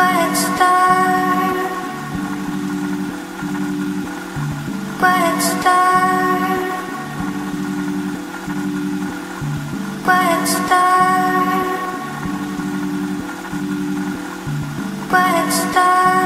Quiet star. Quiet star. Star. Star.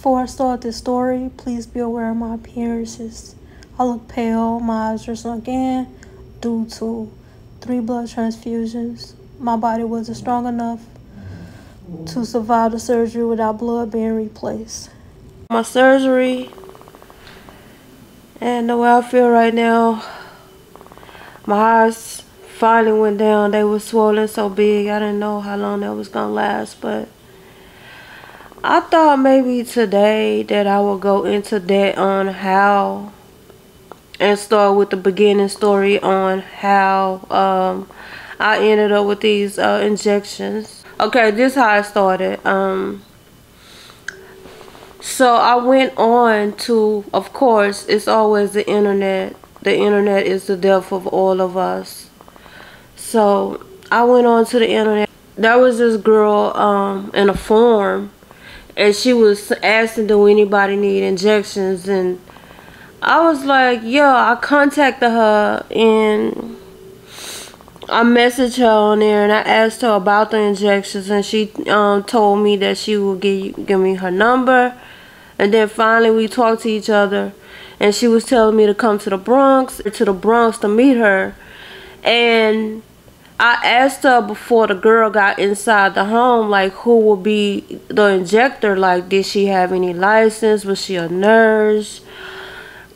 Before I start this story, please be aware of my appearances. I look pale, my eyes are sunk in due to three blood transfusions. My body wasn't strong enough to survive the surgery without blood being replaced. My surgery and the way I feel right now, my eyes finally went down. They were swollen so big, I didn't know how long that was gonna last, but I thought maybe today that I would go into that on how and start with the beginning story on how um, I ended up with these uh, injections. Okay, this how I started. Um, so I went on to, of course, it's always the internet. The internet is the death of all of us. So I went on to the internet. There was this girl um, in a forum and she was asking do anybody need injections? And I was like yo I contacted her and I messaged her on there and I asked her about the injections. And she um, told me that she would give, give me her number. And then finally we talked to each other. And she was telling me to come to the Bronx to the Bronx to meet her. And I asked her before the girl got inside the home, like who would be the injector. Like, did she have any license? Was she a nurse?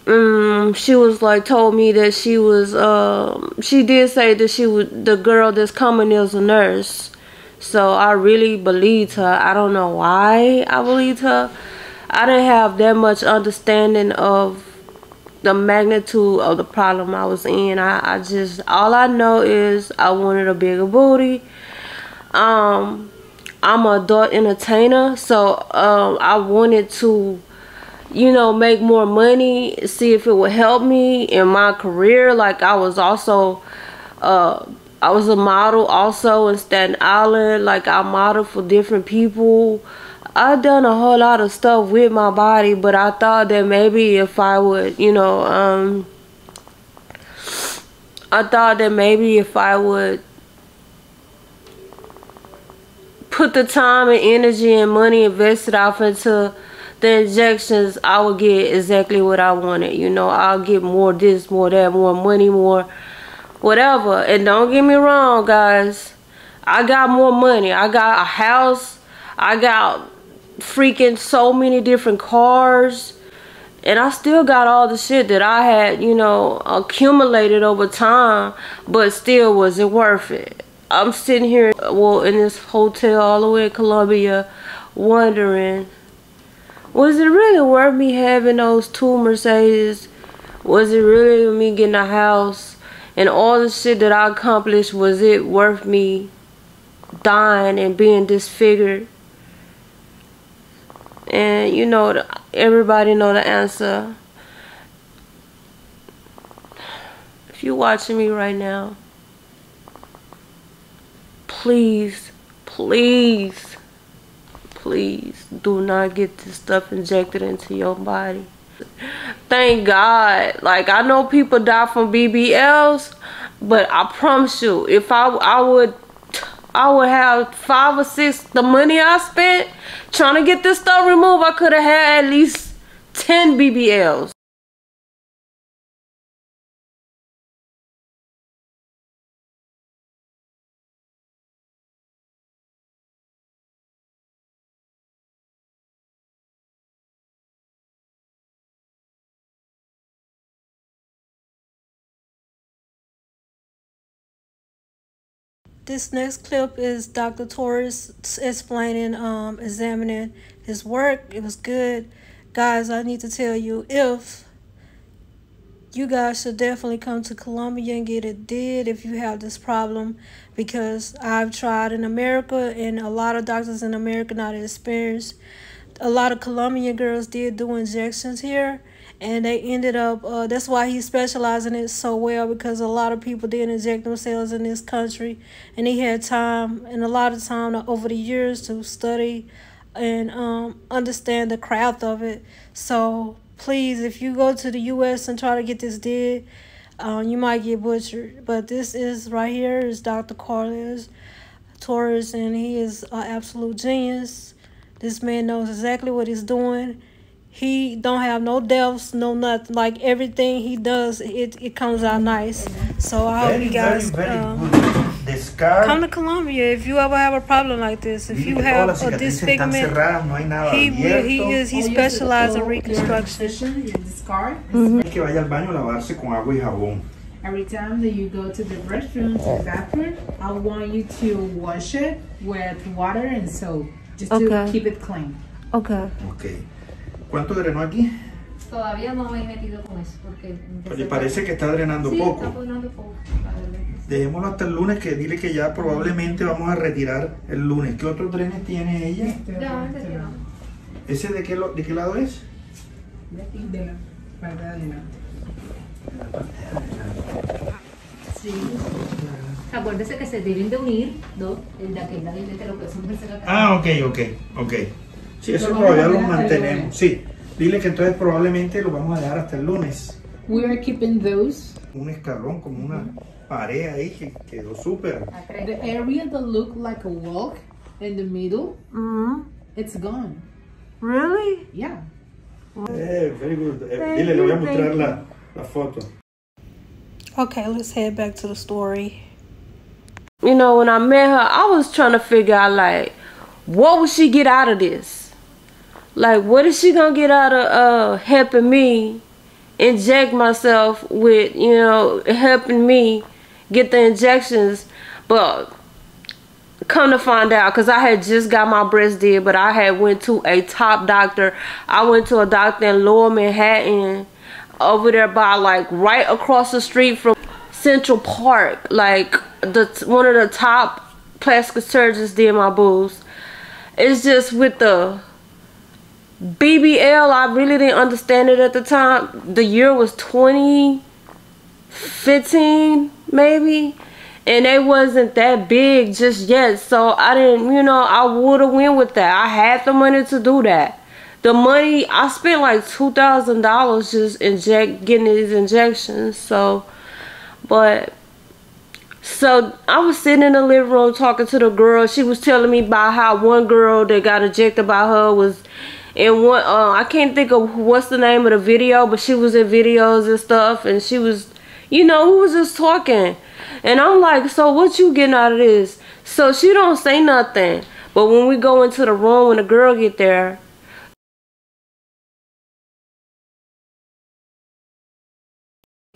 Um, she was like told me that she was. Um, she did say that she would. The girl that's coming is a nurse. So I really believed her. I don't know why I believed her. I didn't have that much understanding of the magnitude of the problem I was in. I, I just all I know is I wanted a bigger booty. Um, I'm an adult entertainer, so um, I wanted to, you know, make more money, see if it would help me in my career. Like I was also, uh, I was a model also in Staten Island. Like I modeled for different people. I done a whole lot of stuff with my body, but I thought that maybe if I would, you know, um, I thought that maybe if I would put the time and energy and money invested off into the injections, I would get exactly what I wanted. You know, I'll get more this, more that, more money, more whatever. And don't get me wrong, guys. I got more money. I got a house. I got freaking so many different cars and I still got all the shit that I had, you know, accumulated over time, but still was it worth it? I'm sitting here, well, in this hotel all the way in Colombia, wondering, was it really worth me having those two Mercedes? Was it really me getting a house? And all the shit that I accomplished, was it worth me dying and being disfigured? And you know everybody know the answer. If you're watching me right now please please please do not get this stuff injected into your body. Thank god. Like i know people die from bbls but i promise you if i i would I would have five or six the money I spent trying to get this stuff removed. I could have had at least 10 BBLs. This next clip is Dr. Torres explaining, um, examining his work. It was good. Guys, I need to tell you, if you guys should definitely come to Colombia and get it did if you have this problem because I've tried in America and a lot of doctors in America not experienced a lot of Colombian girls did do injections here, and they ended up. Uh, that's why he specialized in it so well because a lot of people didn't inject themselves in this country, and he had time and a lot of time over the years to study and um, understand the craft of it. So please, if you go to the U.S. and try to get this did, um, you might get butchered. But this is right here is Dr. Carlos Torres, and he is an absolute genius. This man knows exactly what he's doing. He don't have no deaths, no nothing. Like everything he does, it, it comes out nice. So I hope you guys um, The scar. come to Colombia if you ever have a problem like this. If you have a cicatrices disfigurement, no he will, he is he specializes in reconstruction. Hay que vaya al baño a lavarse con agua y jabón. Every time that you go to the restroom, to the bathroom, I want you to wash it with water and soap, just to keep it clean. Okay. Ok. ¿Cuánto drenó aquí? Todavía no me he metido con eso porque Oye, parece que está drenando sí, poco. está drenando poco. la. Dejémoslo hasta el lunes, que dile que ya probablemente vamos a retirar el lunes. ¿Qué otros drenes tiene ella? Ya, ese sí, no. ¿Ese de qué, lo- de qué lado es? De la parte de adelante. Sí. Acuérdese que se deben de unir dos, el de aquel lado y el de este lado, que son tercera Ah, ok, ok, ok. Sí, eso Lo todavía lo mantenemos. Sí, dile que entonces probablemente lo vamos a dejar hasta el lunes. We are keeping those. Un escalón, como una pared ahí que quedó súper. The area that looked like a walk in the middle, Mm-hmm. it's gone. Really? Yeah. Eh, very good. Eh, Thank dile, le voy a mostrar la, la foto. Okay, let's head back to the story. You know, when I met her, I was trying to figure out like, what would she get out of this? Like, what is she gonna get out of uh helping me inject myself with, you know, helping me get the injections? But come to find out, because I had just got my breast did, but I had went to a top doctor. I went to a doctor in Lower Manhattan, over there by like right across the street from Central Park. Like the one of the top plastic surgeons did my boobs. It's just with the BBL, I really didn't understand it at the time. The year was 2015, maybe. And it wasn't that big just yet. So I didn't, you know, I would have went with that. I had the money to do that. The money, I spent like $2,000 just inject, getting these injections. So, but so I was sitting in the living room talking to the girl. She was telling me about how one girl that got ejected by her was in one. Uh, I can't think of what's the name of the video, but she was in videos and stuff, and she was, you know, who was just talking. And I'm like, so what you getting out of this? So she don't say nothing. But when we go into the room, when the girl get there,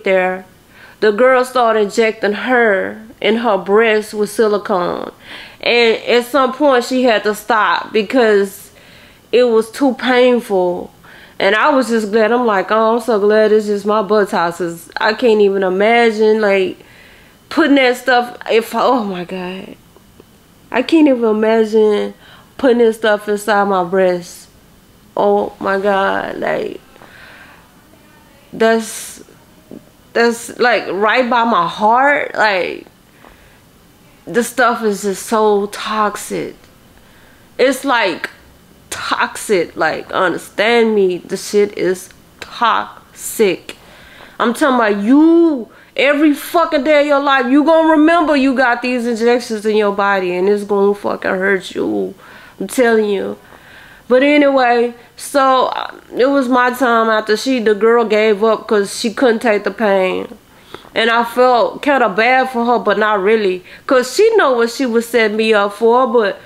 there, the girl started injecting her in her breast with silicone. And at some point she had to stop because it was too painful. And I was just glad. I'm like, oh, I'm so glad it's just my buttocks. I can't even imagine like putting that stuff. If oh my god, I can't even imagine putting this stuff inside my breast. Oh my god, like that's that's like right by my heart. Like the stuff is just so toxic. It's like toxic. Like understand me, the shit is toxic. I'm talking about you every fucking day of your life. You gonna remember you got these injections in your body and it's gonna fucking hurt you. I'm telling you. But anyway, so uh, it was my time after she, the girl gave up because she couldn't take the pain. And I felt kind of bad for her, but not really. Because she know what she was setting me up for, but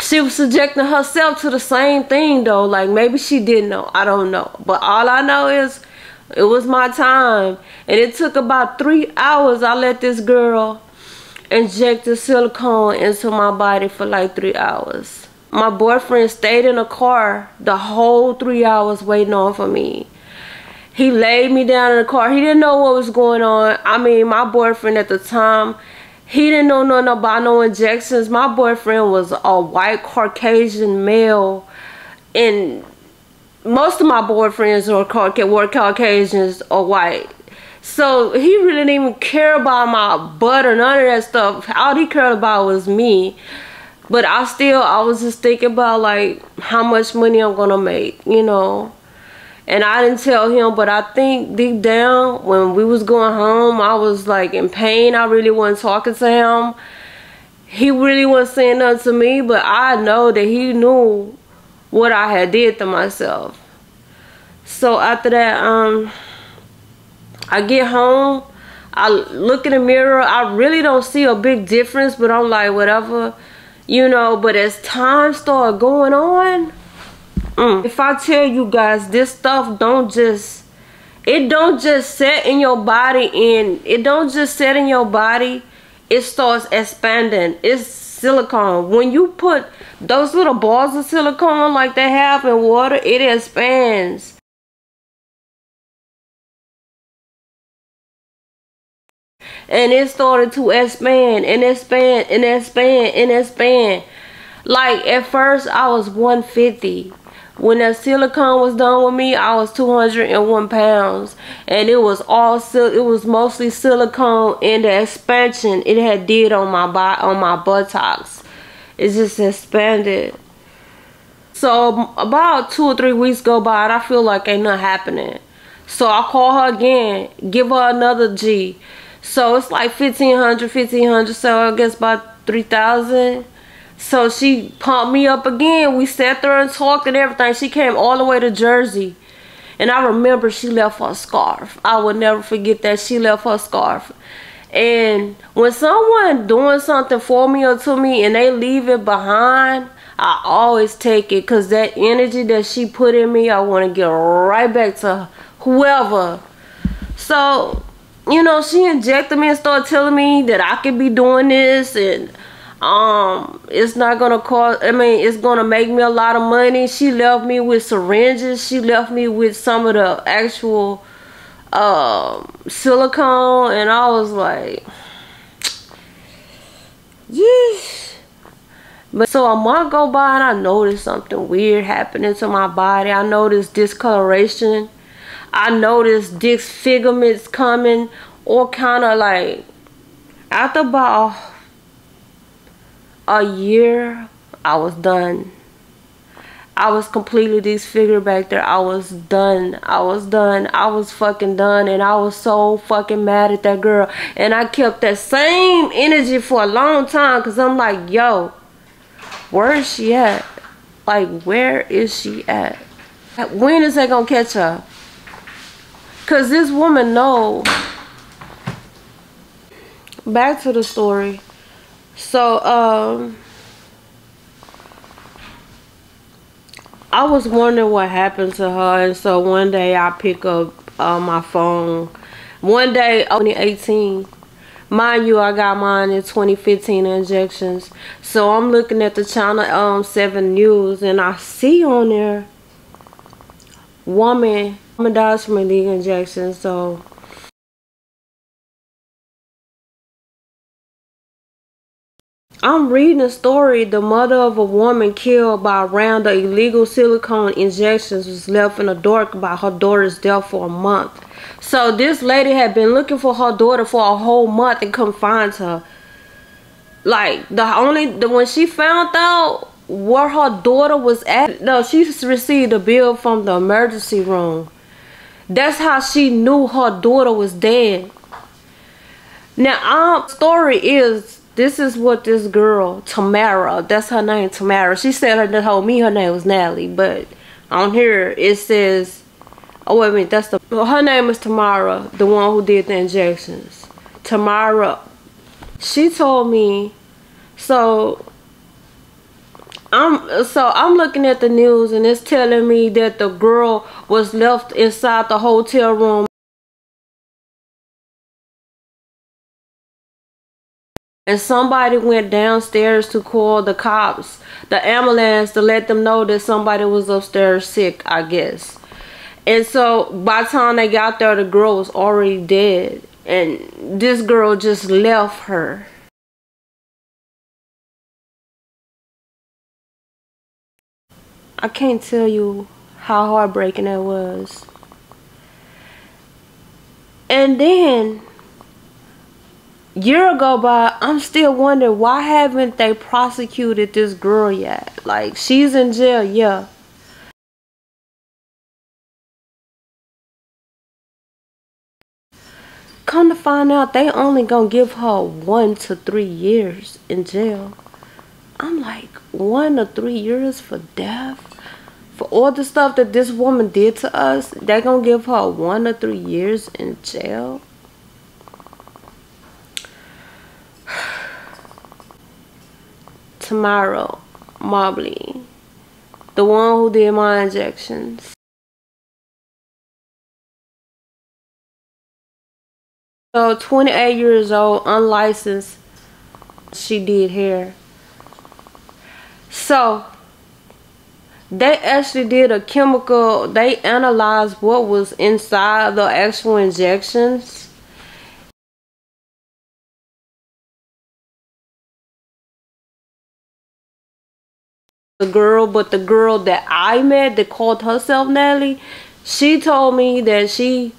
she was subjecting herself to the same thing, though. Like, maybe she didn't know. I don't know. But all I know is it was my time. And it took about three hours. I let this girl inject the silicone into my body for like three hours. My boyfriend stayed in a car the whole three hours waiting on for me. He laid me down in the car. He didn't know what was going on. I mean, my boyfriend at the time, he didn't know nothing about no injections. My boyfriend was a white Caucasian male and most of my boyfriends are Cauca- were Caucasians or white. So he really didn't even care about my butt or none of that stuff. All he cared about was me. But I still, I was just thinking about like how much money I'm gonna make, you know. And I didn't tell him, but I think deep down when we was going home, I was like in pain. I really wasn't talking to him. He really wasn't saying nothing to me, but I know that he knew what I had did to myself. So after that, um, I get home, I look in the mirror, I really don't see a big difference, but I'm like, whatever, you know, but as time started going on, mm, if I tell you guys, this stuff don't just, it don't just set in your body and it don't just set in your body, it starts expanding. It's silicone. When you put those little balls of silicone like they have in water, it expands. and it started to expand and expand and expand and expand. Like at first I was 150. When that silicone was done with me, I was 201 pounds, and it was all sil it was mostly silicone and the expansion it had did on my body on my buttocks. It just expanded. So about two or three weeks go by, and I feel like ain't nothing happening. So I call her again, give her another G. So it's like 1500 1500 so I guess about 3000 So she pumped me up again. We sat there and talked and everything. She came all the way to Jersey. And I remember she left her scarf. I will never forget that she left her scarf. And when someone doing something for me or to me and they leave it behind, I always take it because that energy that she put in me, I want to get right back to whoever. So you know, she injected me and started telling me that I could be doing this and um it's not gonna cost i mean it's gonna make me a lot of money. She left me with syringes. She left me with some of the actual um silicone. And i was like yes but so a month go by and i noticed something weird happening to my body. I noticed discoloration. I noticed disfigurements coming, all kind of like after about a year, I was done. I was completely disfigured back there. I was done. I was done. I was fucking done. And I was so fucking mad at that girl. And I kept that same energy for a long time. Because I'm like, yo, where is she at? Like, where is she at? When is that going to catch up? Cause this woman know. Back to the story. So um I was wondering what happened to her and so one day I pick up uh, my phone. One day 2018 mind you I got mine in 2015 injections so I'm looking at the China um 7 news and I see on there woman Mama dies from leg injection, so I'm reading a story. The mother of a woman killed by a round of illegal silicone injections was left in the dark by her daughter's death for a month. So this lady had been looking for her daughter for a whole month and couldn't find her. Like the only the when she found out where her daughter was at, no, she received a bill from the emergency room that's how she knew her daughter was dead. Now, our story is this is what this girl, Tamara, that's her name, Tamara. She said her told me her name was Natalie, but on here it says, oh wait a minute, that's the her name is Tamara, the one who did the injections. Tamara, she told me, so I'm so I'm looking at the news and it's telling me that the girl was left inside the hotel room and somebody went downstairs to call the cops, the ambulance to let them know that somebody was upstairs sick, I guess. And so by the time they got there, the girl was already dead. And this girl just left her. I can't tell you how heartbreaking that was. And then year go by, I'm still wondering why haven't they prosecuted this girl yet? Like she's in jail, yeah. Come to find out they only gonna give her one to three years in jail. I'm like, one to three years for death? For all the stuff that this woman did to us, they gonna give her one to three years in jail? Tamara, Mobley, the one who did my injections. So 28 years old, unlicensed, she did hair. So they actually did a chemical, they analyzed what was inside the actual injections. The girl, but the girl that I met that called herself Nelly, she told me that she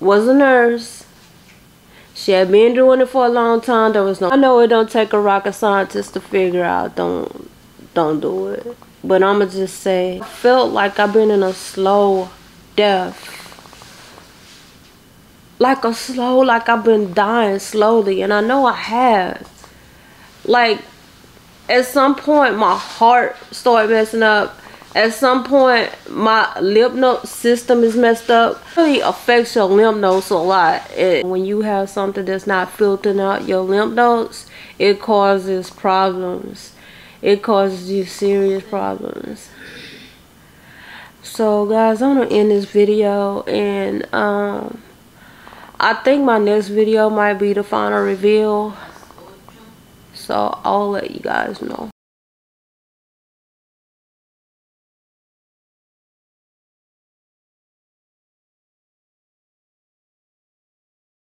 was a nurse. She had been doing it for a long time. There was no I know it don't take a rocket scientist to figure out don't don't do it. But I'ma just say I felt like I've been in a slow death. Like a slow, like I've been dying slowly. And I know I have. Like at some point my heart started messing up. At some point my lymph node system is messed up. It really affects your lymph nodes a lot. It, when you have something that's not filtering out your lymph nodes, it causes problems. It causes you serious problems. So guys, I'm gonna end this video and um I think my next video might be the final reveal. So I'll let you guys know.